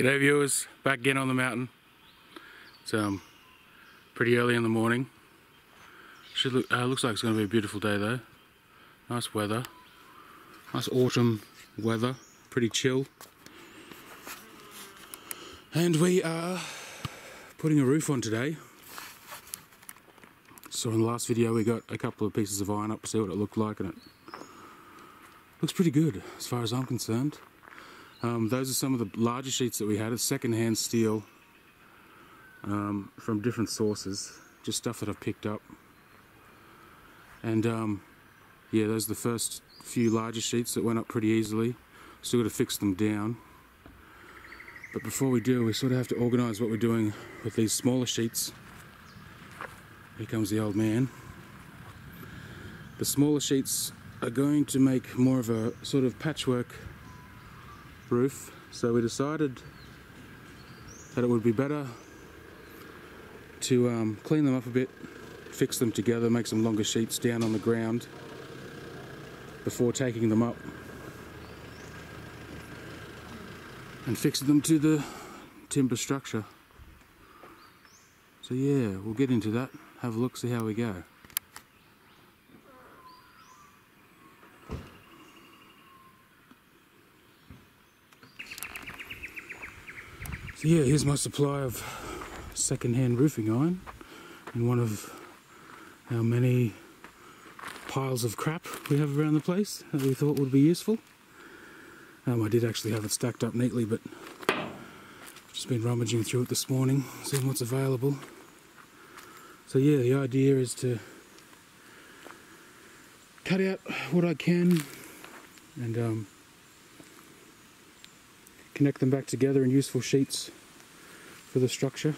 G'day viewers, back again on the mountain. It's um, pretty early in the morning. Should look, uh, looks like it's going to be a beautiful day though. Nice weather. Nice autumn weather. Pretty chill. And we are putting a roof on today. So in the last video we got a couple of pieces of iron up to see what it looked like and it looks pretty good as far as I'm concerned. Um, those are some of the larger sheets that we had. It's second-hand steel um, from different sources, just stuff that I've picked up. And um, yeah, those are the first few larger sheets that went up pretty easily. Still got to fix them down. But before we do, we sort of have to organise what we're doing with these smaller sheets. Here comes the old man. The smaller sheets are going to make more of a sort of patchwork roof so we decided that it would be better to um, clean them up a bit fix them together make some longer sheets down on the ground before taking them up and fixing them to the timber structure. So yeah we'll get into that. Have a look see how we go yeah, here's my supply of second-hand roofing iron and one of our many piles of crap we have around the place that we thought would be useful. Um, I did actually have it stacked up neatly, but just been rummaging through it this morning, seeing what's available. So yeah, the idea is to cut out what I can and um, connect them back together in useful sheets for the structure.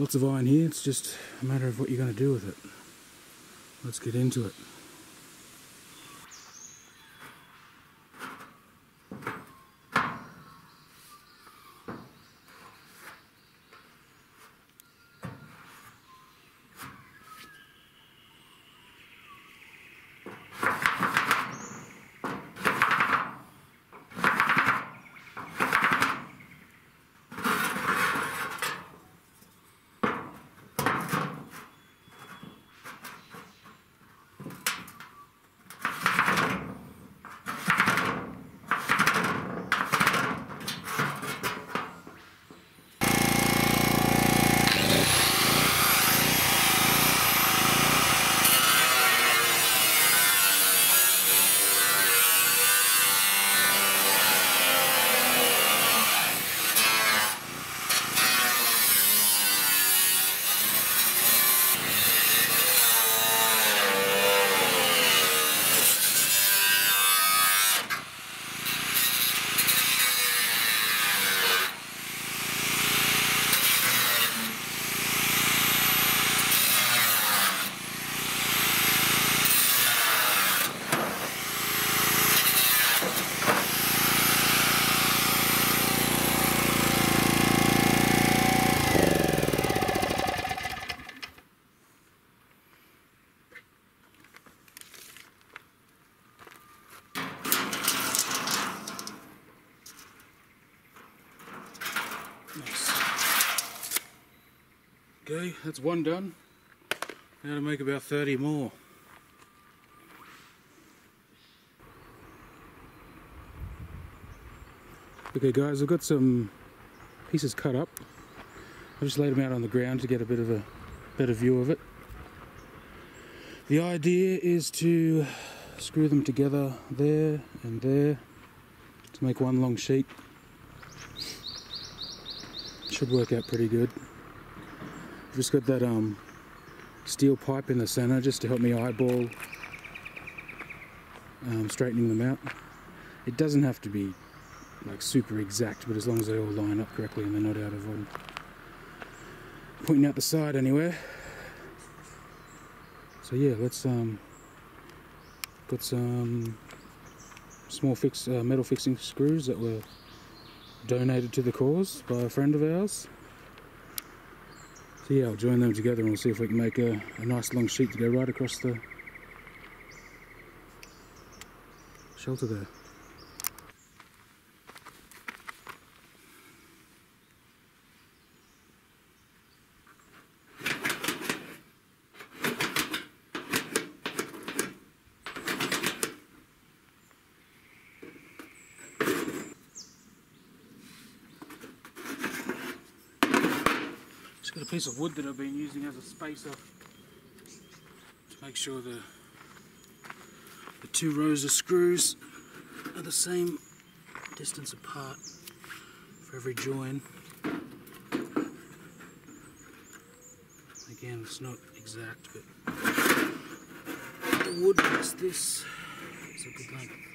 Lots of iron here, it's just a matter of what you're going to do with it. Let's get into it. Okay, that's one done. Now to make about 30 more. Okay guys, I've got some pieces cut up. I've just laid them out on the ground to get a bit of a better view of it. The idea is to screw them together there and there to make one long sheet. Should work out pretty good. Just got that um, steel pipe in the center just to help me eyeball um, straightening them out. It doesn't have to be like super exact, but as long as they all line up correctly and they're not out of order. Pointing out the side anywhere. So yeah, let's um, got some small fix uh, metal fixing screws that were donated to the cause by a friend of ours. Yeah, I'll join them together and we'll see if we can make a, a nice long sheet to go right across the shelter there. A piece of wood that I've been using as a spacer to make sure the the two rows of screws are the same distance apart for every join. Again, it's not exact, but the wood makes this is a good.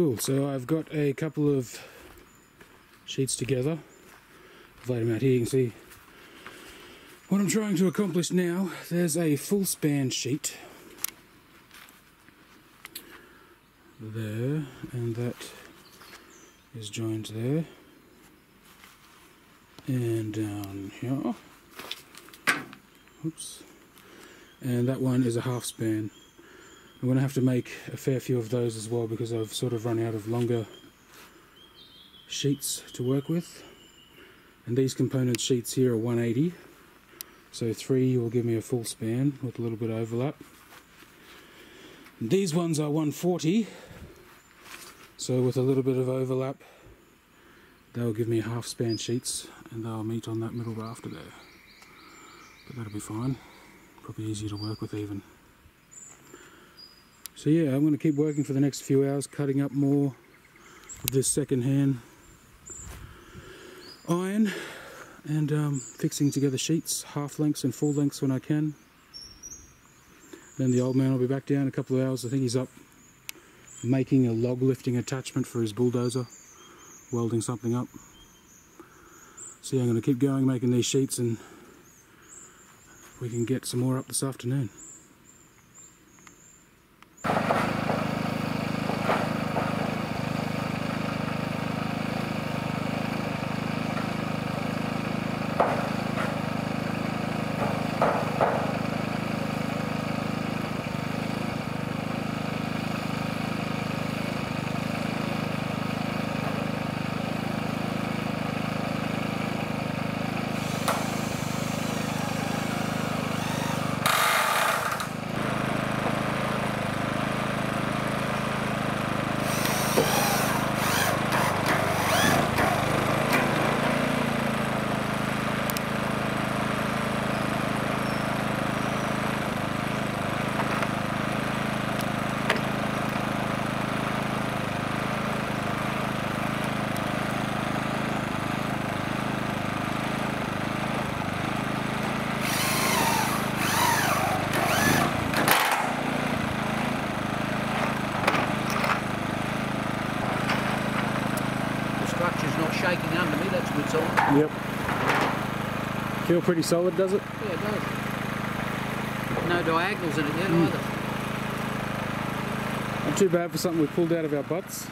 Cool, so I've got a couple of sheets together. I've laid them out here, you can see what I'm trying to accomplish now. There's a full span sheet there, and that is joined there, and down here. Oops. And that one is a half span. I'm going to have to make a fair few of those as well because I've sort of run out of longer sheets to work with. And these component sheets here are 180. So three will give me a full span with a little bit of overlap. These ones are 140. So with a little bit of overlap, they'll give me half span sheets and they'll meet on that middle rafter there. But that'll be fine. Probably easier to work with even. So yeah, I'm going to keep working for the next few hours, cutting up more of this second-hand iron and um, fixing together sheets, half lengths and full lengths when I can. Then the old man will be back down in a couple of hours. I think he's up making a log lifting attachment for his bulldozer, welding something up. So yeah, I'm going to keep going making these sheets and we can get some more up this afternoon. The structure's not shaking under me, that's a good sign. Yep. Feel pretty solid, does it? Yeah, it does. no diagonals in it yet Mm. either. Not too bad for something we pulled out of our butts.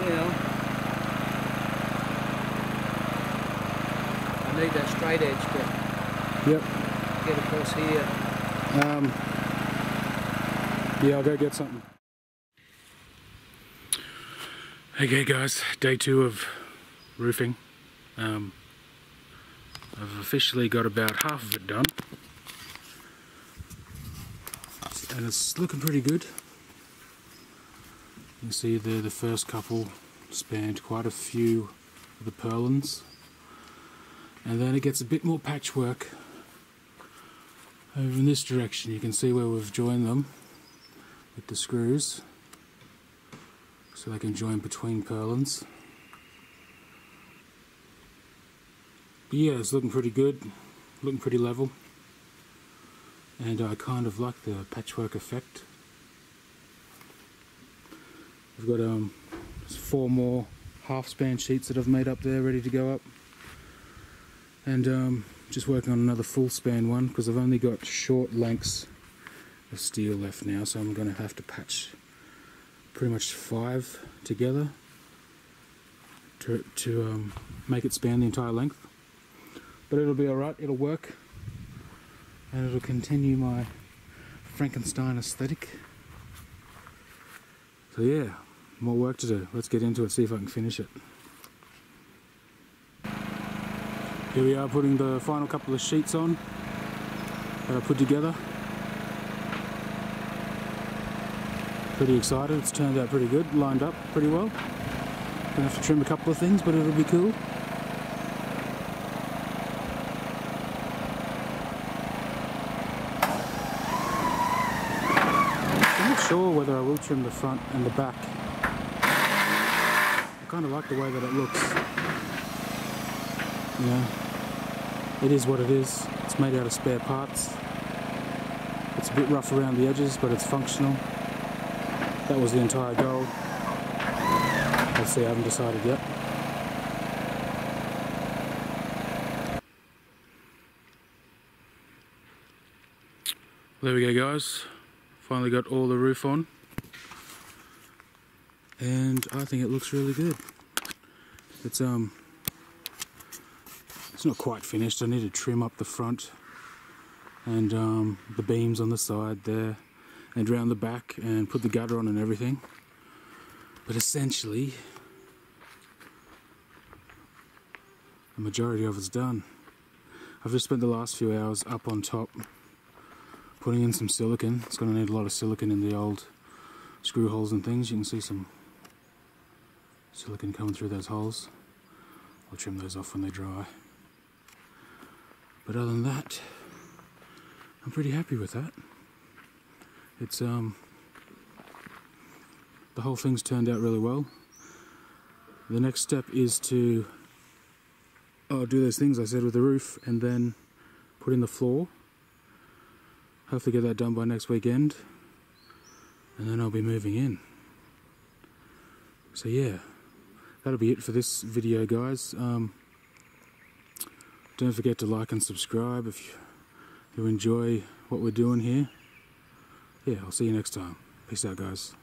Yeah. I need that straight edge to Yep. get across here. Um, yeah, I'll go get something. Okay, guys, day two of roofing. Um, I've officially got about half of it done, and it's looking pretty good. You can see there the first couple spanned quite a few of the purlins, and then it gets a bit more patchwork over in this direction you can see where we've joined them with the screws so they can join between purlins. But yeah it's looking pretty good looking pretty level. And I kind of like the patchwork effect. I've got um, four more half span sheets that I've made up there ready to go up. And um, just working on another full span one because I've only got short lengths of steel left now so I'm going to have to patch pretty much five together to, to um, make it span the entire length. But it'll be alright it'll work and it'll continue my Frankenstein aesthetic. So yeah more work to do. Let's get into it see if I can finish it. Here we are putting the final couple of sheets on that I put together. Pretty excited, it's turned out pretty good, lined up pretty well. Gonna have to trim a couple of things, but it'll be cool. I'm not sure whether I will trim the front and the back. I kind of like the way that it looks. Yeah. It is what it is. It's made out of spare parts. It's a bit rough around the edges, but it's functional. That was the entire goal. Let's see, I haven't decided yet. There we go, guys. Finally got all the roof on. And I think it looks really good. It's um it's not quite finished. I need to trim up the front and um, the beams on the side there and around the back and put the gutter on and everything. But essentially, the majority of it's done. I've just spent the last few hours up on top putting in some silicon. It's going to need a lot of silicon in the old screw holes and things. You can see some silicon coming through those holes. I'll trim those off when they dry. But other than that, I'm pretty happy with that. It's um the whole thing's turned out really well. The next step is to oh, do those things I said with the roof and then put in the floor. Hopefully get that done by next weekend. And then I'll be moving in. So yeah, that'll be it for this video guys. Um, don't forget to like and subscribe if you, you enjoy what we're doing here. Yeah, I'll see you next time. Peace out, guys.